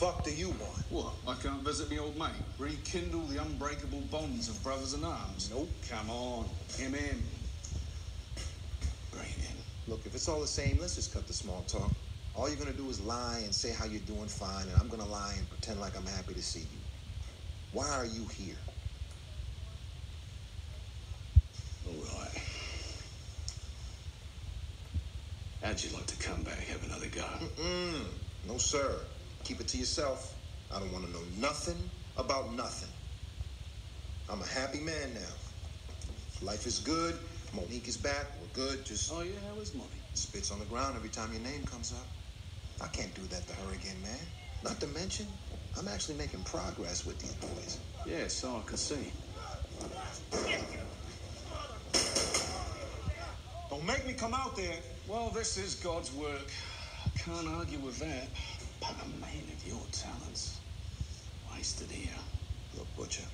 fuck do you want? What? I can't visit me old mate? Rekindle the unbreakable bonds of brothers in arms? Nope. Come on. Him in. Bring it in. Look, if it's all the same, let's just cut the small talk. All you're gonna do is lie and say how you're doing fine, and I'm gonna lie and pretend like I'm happy to see you. Why are you here? All right. How'd you like to come back, have another go? Mm-mm. No, sir. Keep it to yourself. I don't want to know nothing about nothing. I'm a happy man now. Life is good. Monique is back. We're good. Just Oh, yeah, how is Monty? spits on the ground every time your name comes up. I can't do that to her again, man. Not to mention, I'm actually making progress with these boys. Yeah, so I can see. Don't make me come out there. Well, this is God's work. I can't argue with that. But a man of your talents, here. Look, Butcher,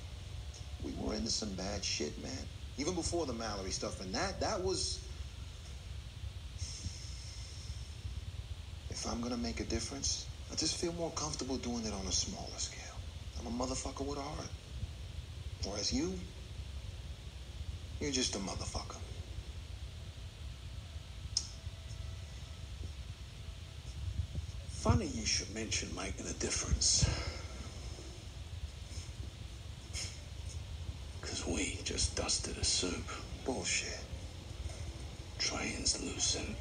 we were into some bad shit, man. Even before the Mallory stuff, and that that was. If I'm gonna make a difference, I just feel more comfortable doing it on a smaller scale. I'm a motherfucker with a heart. Whereas you, you're just a motherfucker. Funny you should mention making a difference. We just dusted a supe. Bullshit. Translucent.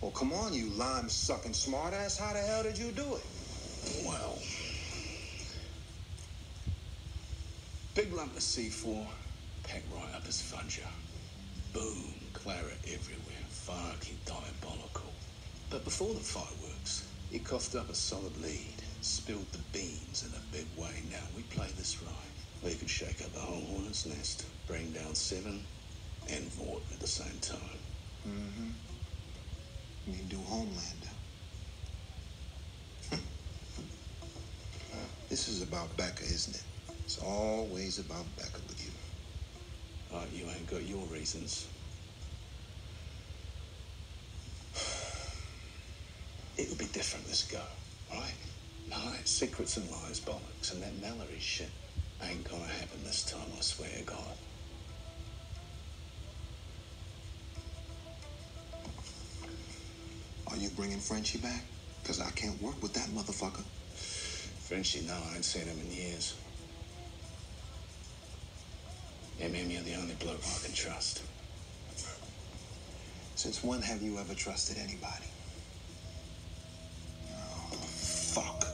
Well, come on, you lime sucking smartass. How the hell did you do it? Well, big lump of C4, packed right up his fudger. Boom, claret everywhere, fucking diabolical. But before the fireworks, he coughed up a solid lead, spilled the beans in a big way. Now we play this right. We could shake up the whole hornet's nest, bring down seven and Vought at the same time. Mm-hmm. You mean do Homelander? this is about Becca, isn't it? It's always about Becca with you. Uh, you ain't got your reasons. It'll be different this go, right? No, it's secrets and lies, bollocks, and that Mallory shit ain't gonna happen this time, I swear to God. Are you bringing Frenchie back? Because I can't work with that motherfucker. Frenchie, no, I ain't seen him in years. MM, you're the only bloke I can trust. Since when have you ever trusted anybody? fuck.